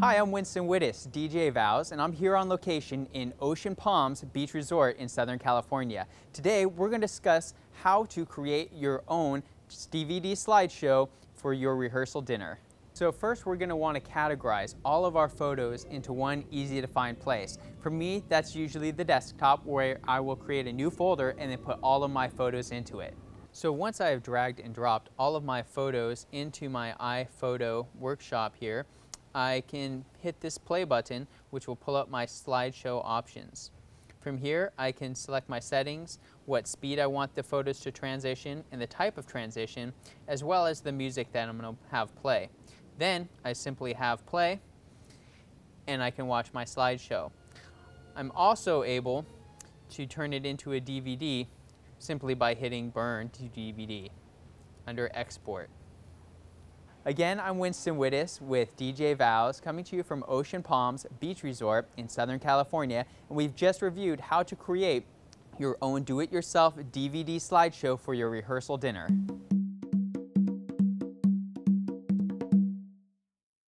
Hi, I'm Winston Widdes, DJ Vows, and I'm here on location in Ocean Palms Beach Resort in Southern California. Today, we're going to discuss how to create your own DVD slideshow for your rehearsal dinner. So first, we're going to want to categorize all of our photos into one easy to find place. For me, that's usually the desktop where I will create a new folder and then put all of my photos into it. So once I have dragged and dropped all of my photos into my iPhoto workshop here, I can hit this play button, which will pull up my slideshow options. From here, I can select my settings, what speed I want the photos to transition, and the type of transition, as well as the music that I'm going to have play. Then I simply have play, and I can watch my slideshow. I'm also able to turn it into a DVD simply by hitting Burn to DVD under Export. Again, I'm Winston Widdes with DJ Vows coming to you from Ocean Palms Beach Resort in Southern California. And we've just reviewed how to create your own do-it-yourself DVD slideshow for your rehearsal dinner.